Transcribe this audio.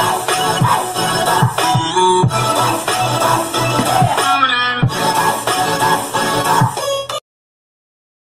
Oh,